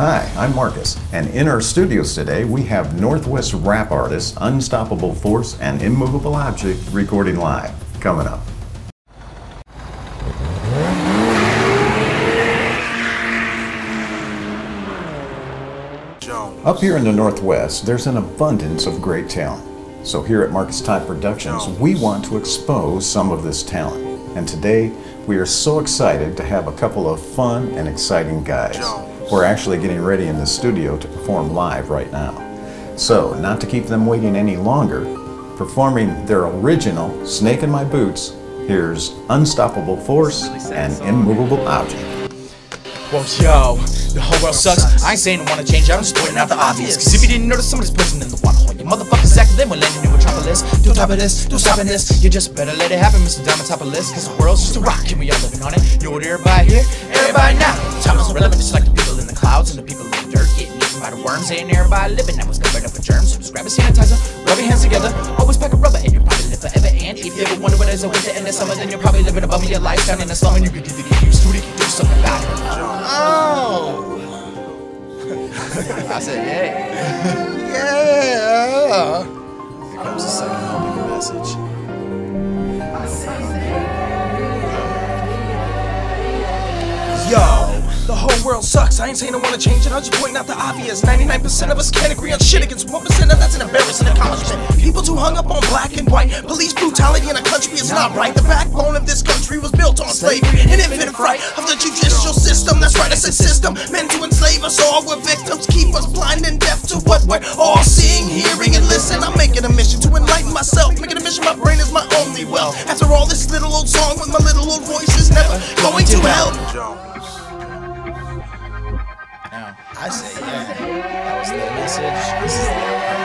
Hi, I'm Marcus, and in our studios today we have Northwest rap artist Unstoppable Force and Immovable Object recording live. Coming up. Up here in the Northwest, there's an abundance of great talent. So here at Marcus Todd Productions, we want to expose some of this talent. And today, we are so excited to have a couple of fun and exciting guys. We're actually getting ready in the studio to perform live right now. So, not to keep them waiting any longer, performing their original Snake in My Boots, here's Unstoppable Force and Immovable Object. Well, yo, the whole world sucks. I ain't saying I wanna change, I'm just pointing out the obvious. Cause if you didn't notice, somebody's pushing in the water hole. You motherfuckers acting them, we're landing in metropolis. Don't top of this, don't stop this. You just better let it happen, Mr. Diamond top of list. Cause the world's just a rock, and we all living on it. You know what everybody here? Everybody now. Time is irrelevant, just like eaten by the worms. Ain't everybody living, that was covered up with germs. So just grab a sanitizer, rub your hands together. Always pack a rubber, and you'll probably live forever. And if you ever wonder what is a winter and the summer, then you're probably living above your life down in the slum. And you could either get used to it, you could do something about it. Oh! I said, yeah. yeah. Here comes the second helping message. World sucks. I ain't saying I wanna change it, I'm just pointing out the obvious. 99% of us can't agree on shit against 1%, and that's an embarrassing accomplishment. People too hung up on black and white. Police brutality in a country is not right. The backbone of this country was built on slavery, an infinite fright of the judicial system. That's right, I said system. Meant to enslave us all, we're victims. Keep us blind and deaf to what we're all seeing, hearing, and listen. I'm making a mission to enlighten myself. Making a mission, my brain is my only well. After all this little old song with my little I say, yeah, that was the message.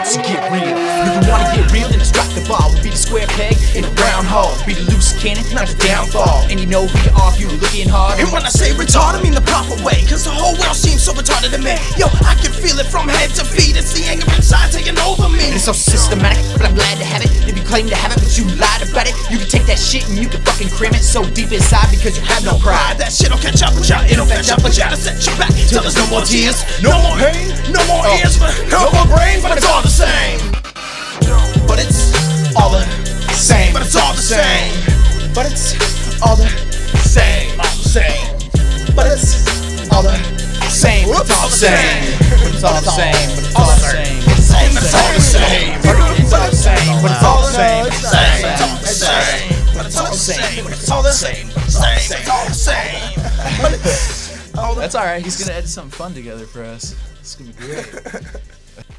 So get real. If you wanna get real, then strike the ball. We'll be the square peg in a round hole. Be the loose cannon, not the downfall. And you know who you are you looking hard. And when I say retarded, I mean the proper way. Cause the whole world seems so retarded to me. Yo, I can feel it from head to feet. It's the anger inside taking over me. And it's so systematic, but I'm glad to have it. If you claim to have it, but you lied about it, you can take shit and you can fucking cram it so deep inside because you have no pride. That shit'll catch up with ya, it'll catch up with ya to set you back. Till there's no more tears, no more pain, no more oh. ears, but no more brain, but it's all the same. But it's all the same. But it's all the same. But it's all the same. All the same. But it's all the same. But it's all the same. But it's all the same. The same. But it's all the same. It's all the same. All the. That's all right. He's gonna edit something fun together for us. It's gonna be great.